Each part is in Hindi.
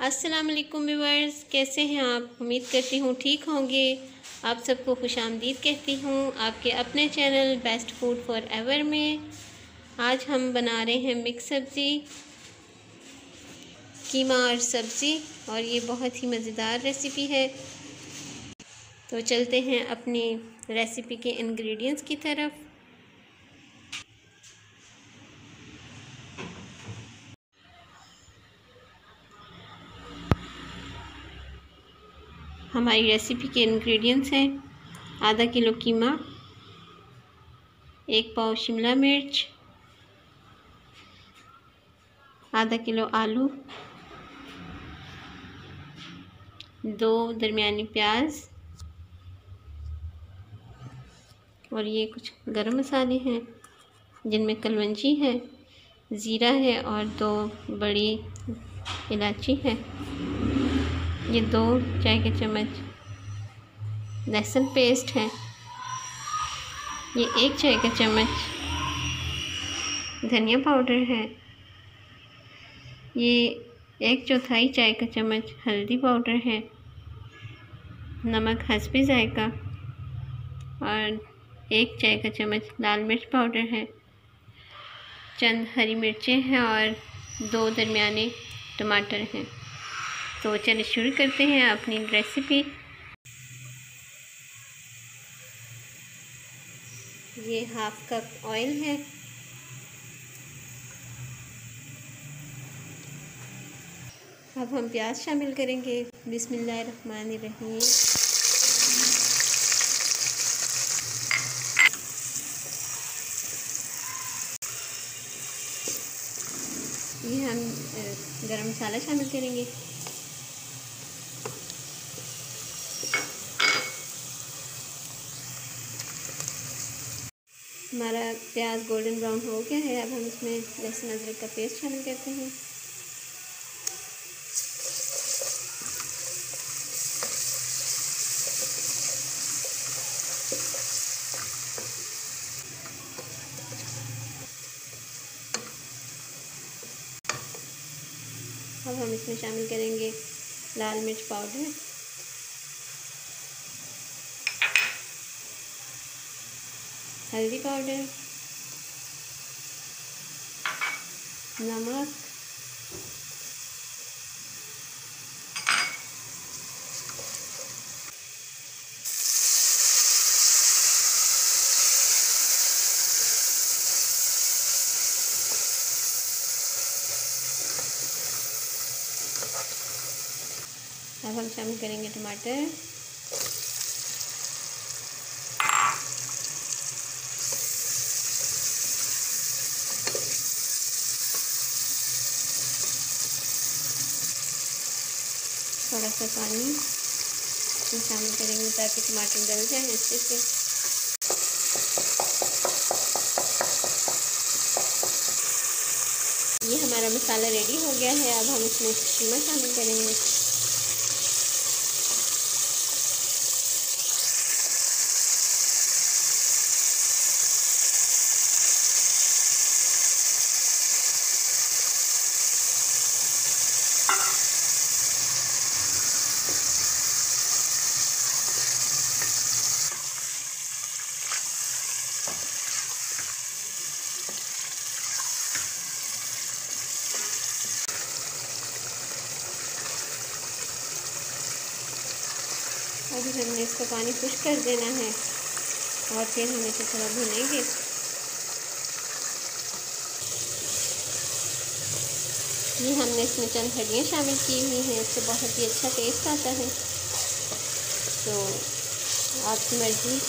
अस्सलाम वालेकुम व्यूवर्स कैसे हैं आप? उम्मीद करती हूँ ठीक होंगे। आप सबको खुश आमदीद कहती हूँ। आपके अपने channel best food forever में आज हम बना रहे हैं मिक्स सब्ज़ी, कीमा और सब्ज़ी, और ये बहुत ही मज़ेदार रेसिपी है। तो चलते हैं अपनी रेसिपी के इंग्रेडिएंट्स की तरफ़। हमारी रेसिपी के इंग्रेडिएंट्स हैं, आधा किलो कीमा, एक पाव शिमला मिर्च, आधा किलो आलू, दो दरमियानी प्याज, और ये कुछ गरम मसाले हैं, जिनमें कलवंजी है, ज़ीरा है, और दो बड़ी इलायची है। ये दो चाय के चम्मच। लहसुन पेस्ट है। ये एक चाय का चम्मच। धनिया पाउडर है। ये एक चौथाई चाय का चम्मच हल्दी पाउडर है। नमक हंसपी जायका। और एक चाय का चम्मच लाल मिर्च पाउडर है। चंद हरी मिर्चें हैं और दो दरमियाने टमाटर हैं। तो चलिए शुरू करते हैं अपनी रेसिपी ये हाफ़ कप ऑयल है। अब हम प्याज शामिल करेंगे। बिस्मिल्लाहिर्रहमानिर्रहीम। ये हम गरम मसाला शामिल करेंगे। हमारा प्याज गोल्डन ब्राउन हो गया है, अब हम इसमें लहसुन अदरक का पेस्ट शामिल करते हैं। अब हम इसमें शामिल करेंगे लाल मिर्च पाउडर। हल्दी पाउडर नमक अब हम शामिल करेंगे टमाटर। थोड़ा सा पानी शामिल करेंगे ताकि टमाटर गल जाए अच्छे से। ये हमारा मसाला रेडी हो गया है, अब हम इसमें शीमा शामिल करेंगे। हमने इसका पानी खुश कर देना है और फिर हम इसे थोड़ा भुनेंगे। ये हमने इसमें चंद हड्डियाँ शामिल की हुई हैं, इससे बहुत ही अच्छा टेस्ट आता है। तो आपकी मर्ज़ी,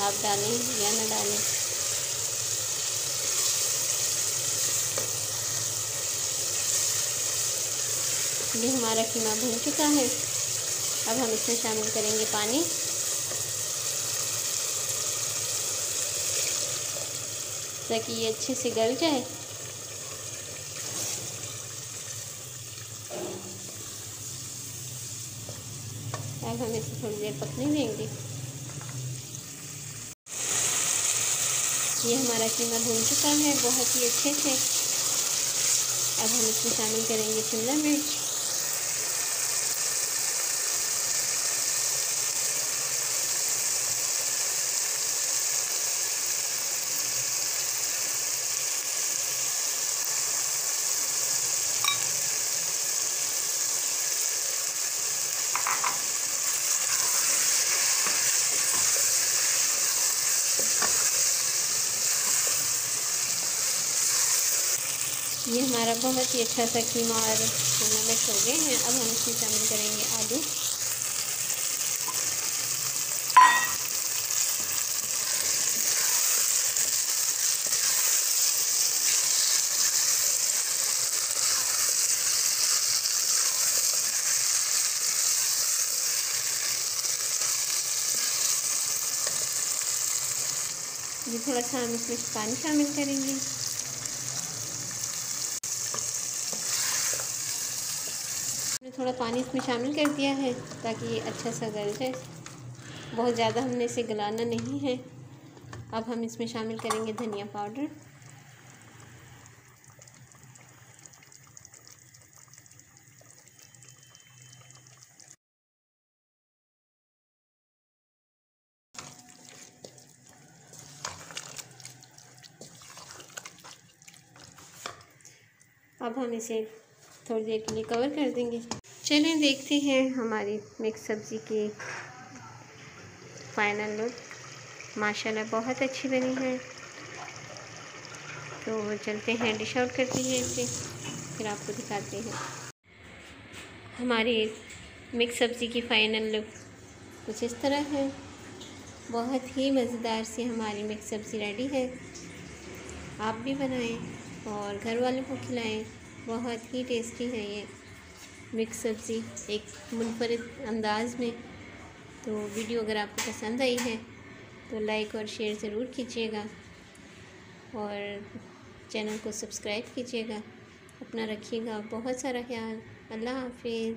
आप डालें या ना डालें। ये हमारा कीमा भून चुका है। अब हम इसमें शामिल करेंगे पानी। ताकि ये अच्छे से गल जाए। अब हम इसे थोड़ी देर पकने देंगे। ये हमारा कीमा भून चुका है, बहुत ही अच्छे से। अब हम इसमें शामिल करेंगे शिमला मिर्च। ये हमारा बहुत ही अच्छा सा कीमा और मिर्च हो गए हैं। अब हम इसमें शामिल करेंगे आलू। ये थोड़ा सा हम इसमें पानी शामिल करेंगे। थोड़ा पानी इसमें शामिल कर दिया है ताकि ये अच्छा सा गल जाए। बहुत ज़्यादा हमने इसे गलाना नहीं है। अब हम इसमें शामिल करेंगे धनिया पाउडर। अब हम इसे थोड़ी देर के लिए कवर कर देंगे। चलें, देखते हैं हमारी मिक्स सब्ज़ी की फाइनल लुक माशाल्लाह, बहुत अच्छी बनी है। तो चलते हैं डिश आउट करते हैं इसे। फिर आपको दिखाते हैं। हमारी मिक्स सब्ज़ी की फ़ाइनल लुक कुछ इस तरह है। बहुत ही मज़ेदार सी हमारी मिक्स सब्ज़ी रेडी है। आप भी बनाएँ और घर वालों को खिलाएँ। बहुत ही टेस्टी है ये। मिक्स सब्ज़ी एक मुनफरद अंदाज में। तो वीडियो अगर आपको पसंद आई है तो लाइक और शेयर ज़रूर कीजिएगा। और चैनल को सब्सक्राइब कीजिएगा। अपना रखिएगा बहुत सारा ख्याल। अल्लाह हाफिज़।